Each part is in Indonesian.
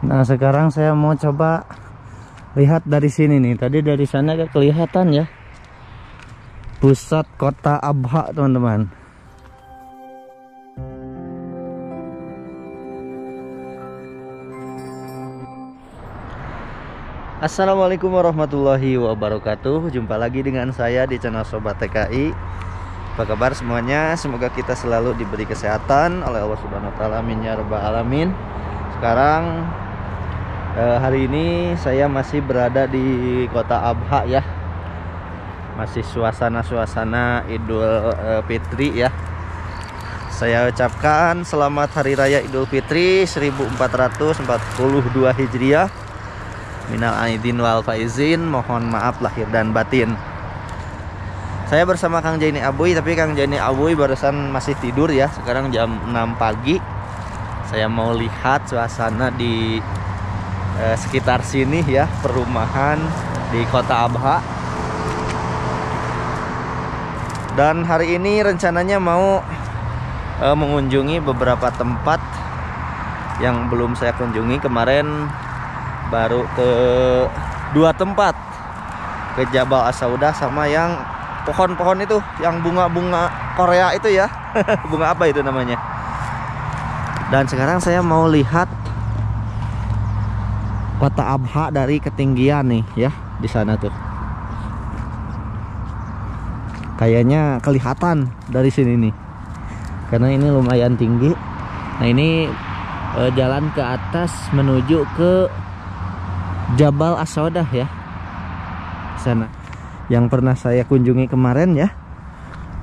Nah sekarang saya mau coba lihat dari sini nih. Tadi dari sana gak kelihatan ya. Pusat kota Abha teman-teman. Assalamualaikum warahmatullahi wabarakatuh Jumpa lagi dengan saya di channel Sobat TKI Apa kabar semuanya Semoga kita selalu diberi kesehatan Oleh Allah Subhanahu Wa Taala Amin ya Alamin Sekarang eh, Hari ini saya masih berada di kota Abha ya Masih suasana-suasana Idul eh, Fitri ya Saya ucapkan selamat Hari Raya Idul Fitri 1442 Hijriah Minal aidin wal faizin, mohon maaf lahir dan batin. Saya bersama Kang Jaini Abuy, tapi Kang Jaini Abuy barusan masih tidur ya. Sekarang jam 6 pagi. Saya mau lihat suasana di eh, sekitar sini ya, perumahan di Kota Abha. Dan hari ini rencananya mau eh, mengunjungi beberapa tempat yang belum saya kunjungi. Kemarin baru ke dua tempat ke Jabal Asaudah sama yang pohon-pohon itu yang bunga-bunga Korea itu ya. Bunga apa itu namanya? Dan sekarang saya mau lihat kota Abha dari ketinggian nih ya di sana tuh. Kayaknya kelihatan dari sini nih. Karena ini lumayan tinggi. Nah ini eh, jalan ke atas menuju ke Jabal Asodah ya sana. Yang pernah saya kunjungi kemarin ya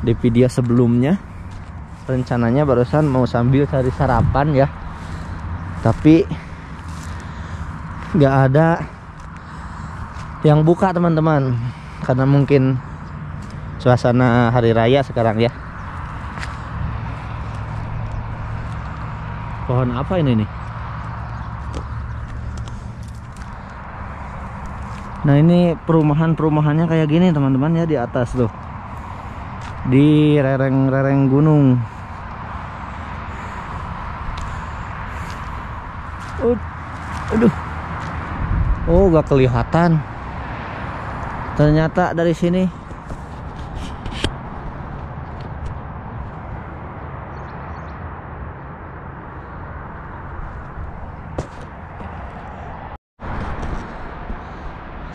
di video sebelumnya. Rencananya barusan mau sambil cari sarapan ya. Tapi nggak ada yang buka teman-teman. Karena mungkin suasana hari raya sekarang ya. Pohon apa ini nih? Nah ini perumahan-perumahannya kayak gini teman-teman ya di atas tuh. Di rereng-rereng gunung. Uh, Aduh Oh gak kelihatan. Ternyata dari sini.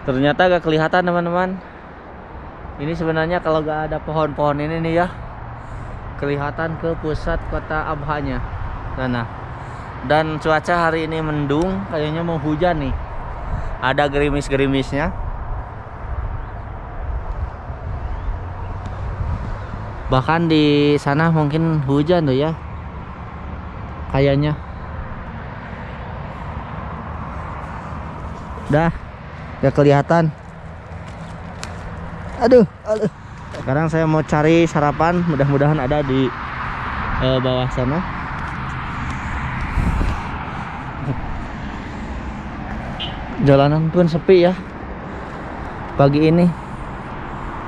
Ternyata gak kelihatan teman-teman. Ini sebenarnya kalau gak ada pohon-pohon ini nih ya kelihatan ke pusat kota Abhanya. Sana dan cuaca hari ini mendung kayaknya mau hujan nih ada gerimis-gerimisnya. Bahkan di sana mungkin hujan tuh ya. Kayaknya. Dah gak kelihatan. Aduh aduh. Sekarang saya mau cari sarapan. Mudah-mudahan ada di eh, bawah sana jalanan pun sepi ya. Pagi ini.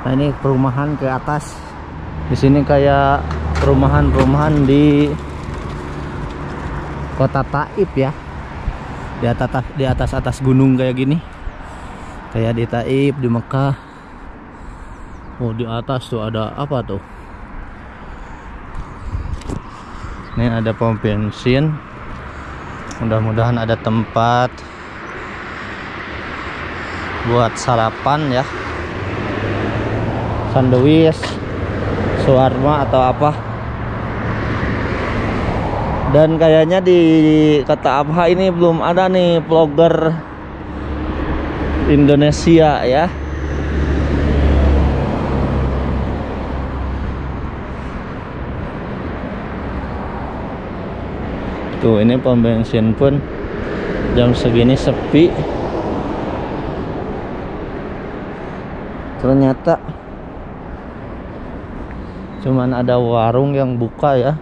Nah ini perumahan ke atas. Di sini kayak perumahan-perumahan di kota Taib ya. Di atas di atas atas gunung kayak gini. Kayak di Taib di Mekah. Oh di atas tuh ada apa tuh? Ini ada pom bensin. Mudah-mudahan ada tempat buat sarapan ya. Sandwich suarma atau apa. Dan kayaknya di kata Abha ini belum ada nih vlogger Indonesia ya. Tuh ini pom bensin pun jam segini sepi ternyata cuman ada warung yang buka ya.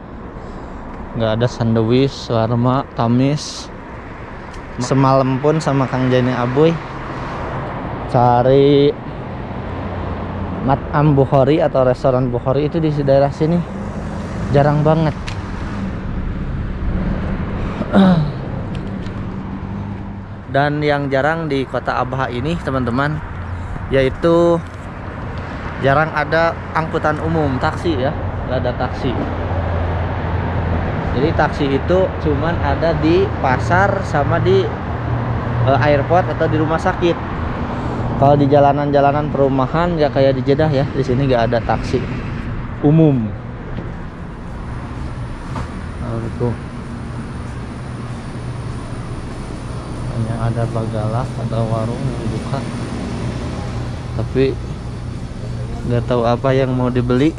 Nggak ada sandwich, warma, tamis. Semalam pun sama Kang Jani Abuy cari Matam Bukhari atau restoran Bukhari itu di daerah sini. Jarang banget. Dan yang jarang di kota Abha ini teman-teman yaitu jarang ada angkutan umum taksi ya nggak ada taksi. Jadi taksi itu cuman ada di pasar sama di uh, airport atau di rumah sakit. Kalau di jalanan-jalanan perumahan ya kayak di Jeddah ya di sini nggak ada taksi umum. Assalamualaikum hanya ada bagalah ada warung yang buka tapi nggak tahu apa yang mau dibeli.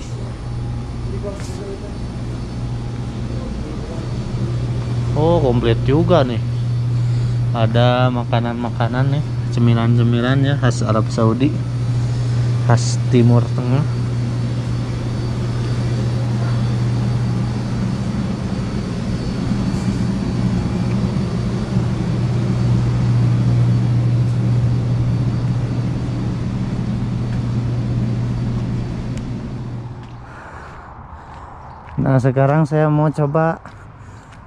Oh komplit juga nih. Ada makanan-makanan nih cemilan-cemilan ya khas Arab Saudi khas Timur Tengah Nah sekarang saya mau coba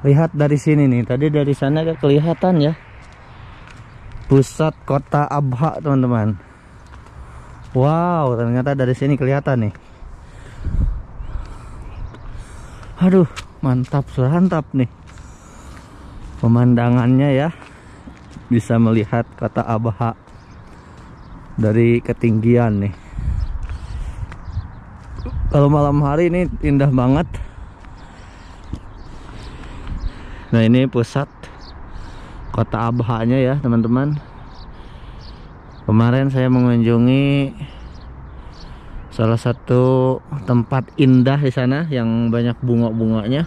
lihat dari sini nih. Tadi dari sana kelihatan ya. Pusat kota Abha teman-teman. Wow ternyata dari sini kelihatan nih. Aduh mantap surantap nih. Pemandangannya ya. Bisa melihat kota Abha dari ketinggian nih. Kalau malam hari ini indah banget nah ini pusat kota Abhanya ya teman-teman. Kemarin saya mengunjungi salah satu tempat indah di sana yang banyak bunga-bunganya.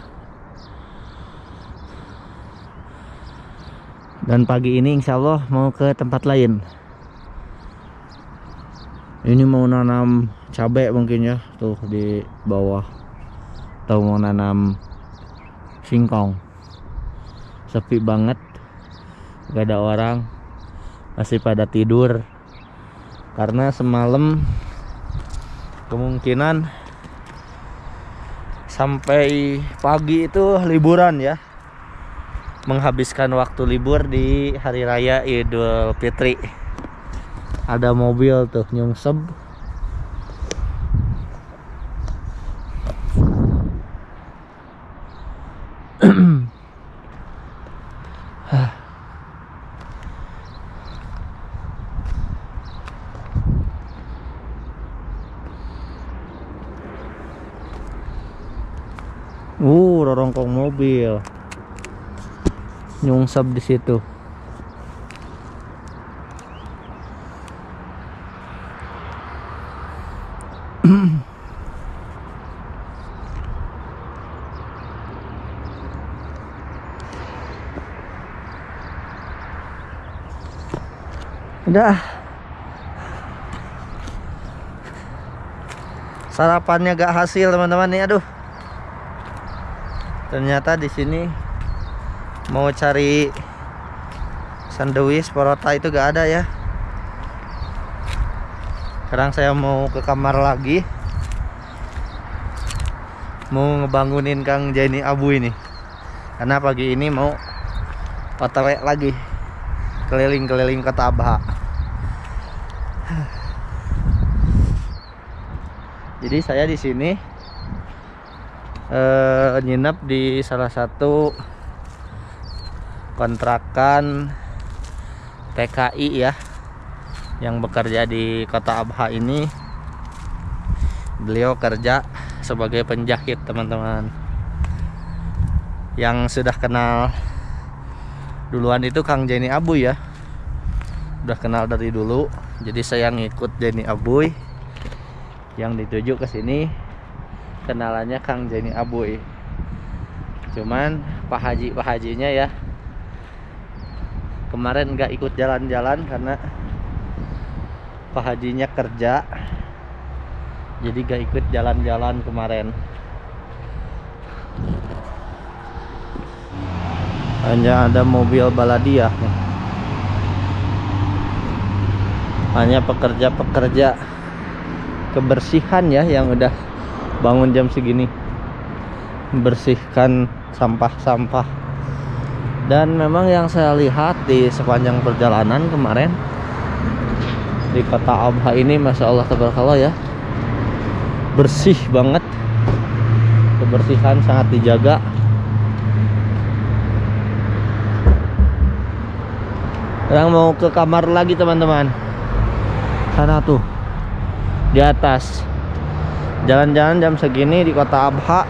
Dan pagi ini insya Allah mau ke tempat lain. Ini mau nanam cabai mungkin ya tuh di bawah. Atau mau nanam singkong sepi banget. Gak ada orang. Masih pada tidur. Karena semalam kemungkinan sampai pagi itu liburan ya. Menghabiskan waktu libur di hari raya Idul Fitri. Ada mobil tuh nyungsep Uh, rorongkong mobil. Nyungsep di situ. Udah. Sarapannya gak hasil teman-teman nih, aduh. Ternyata di sini mau cari sandwich porota itu gak ada ya. Sekarang saya mau ke kamar lagi. Mau ngebangunin Kang Jaini Abu ini. Karena pagi ini mau otw lagi keliling-keliling kota Abha. Jadi saya di sini eh, nginep di salah satu kontrakan TKI ya yang bekerja di kota Abha ini. Beliau kerja sebagai penjahit teman-teman. Yang sudah kenal duluan itu Kang Jenny Abuy ya. Udah kenal dari dulu jadi saya ngikut Jenny Abuy yang dituju ke sini kenalannya Kang Jenny Abuy cuman Pak Haji Pak Hajinya ya kemarin nggak ikut jalan-jalan karena Pak Hajinya kerja jadi gak ikut jalan-jalan kemarin. Hanya ada mobil baladia nih. Hanya pekerja-pekerja kebersihan ya yang udah bangun jam segini. Bersihkan sampah-sampah. Dan memang yang saya lihat di sepanjang perjalanan kemarin di kota Abha ini Masya Allah tabarakallah ya bersih banget. Kebersihan sangat dijaga. Sekarang mau ke kamar lagi teman-teman? Sana tuh di atas. Jalan-jalan jam segini di kota Abha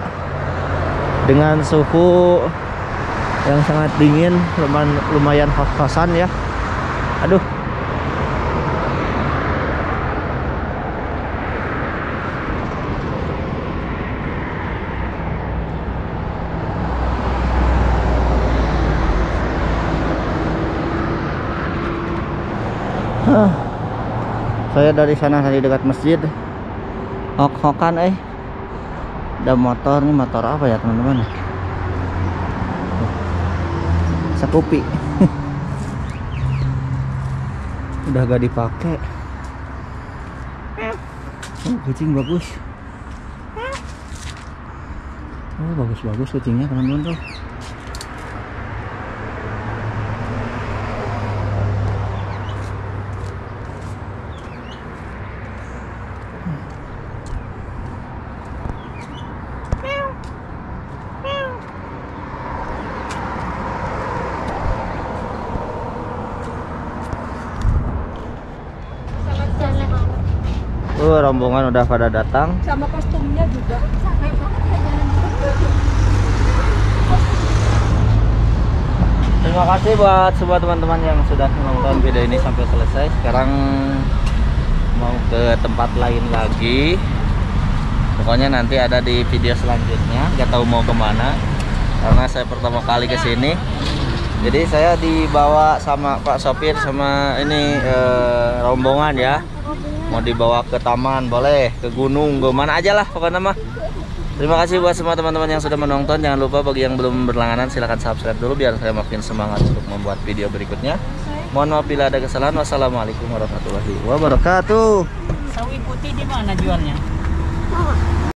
dengan suhu yang sangat dingin lumayan hos-hosan ya. Aduh saya dari sana tadi dekat masjid. Hok-hokan eh. Ada motor nih motor apa ya teman-teman? Sakupi udah gak dipakai. Oh kucing bagus. Oh bagus-bagus kucingnya teman-teman tuh Uh, rombongan udah pada datang. sama kostumnya juga Terima kasih buat semua teman-teman yang sudah menonton video ini sampai selesai. Sekarang mau ke tempat lain lagi. Pokoknya nanti ada di video selanjutnya. Gak tahu mau ke mana. Karena saya pertama kali ke sini. Jadi saya dibawa sama Pak Sopir sama ini eh, rombongan ya. Mau dibawa ke taman, boleh ke gunung, ke mana aja lah pokoknya mah. Terima kasih buat semua teman-teman yang sudah menonton. Jangan lupa bagi yang belum berlangganan silahkan subscribe dulu biar saya makin semangat untuk membuat video berikutnya. Mohon maaf bila ada kesalahan. Wassalamualaikum warahmatullahi wabarakatuh. sawi putih di mana jualnya